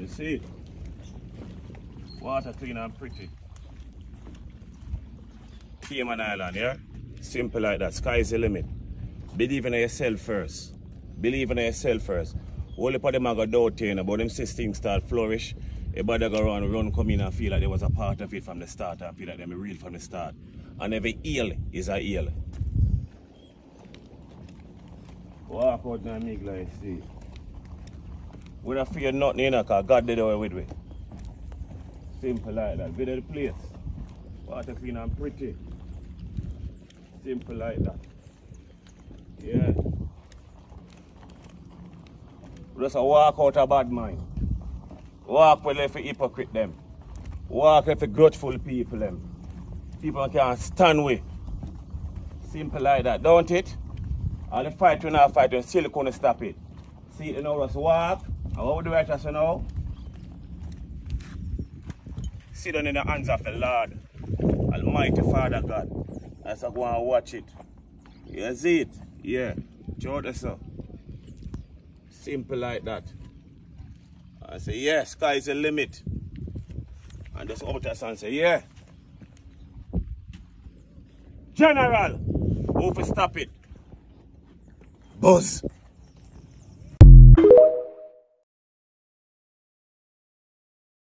You see? Water clean and pretty. Cayman Island, yeah? Simple like that. Sky is the limit. Believe in yourself first. Believe in yourself first. Only for them I go doubt you, but them see things start flourish. Everybody go around, run, come in and feel like there was a part of it from the start and feel like them real from the start. And every eel is a eel. Walk out and make see. We don't fear nothing, you know, because God did away with we. Simple like that. Video the place. Water clean and pretty. Simple like that. Yeah. Just a walk out a bad mind. Walk with every hypocrite them. Walk with the grudgeful people them. People can't stand with. Simple like that, don't it? All the fight we not fight, we still couldn't stop it. See you now, just walk. What we do right as you know? Sit down in the hands of the Lord. Almighty Father God. As I go and watch it. You see it? Yeah. Jordan, sir. Simple like that. I say, yeah, sky is the limit. And just out there and say, yeah. General, to stop it? Buzz.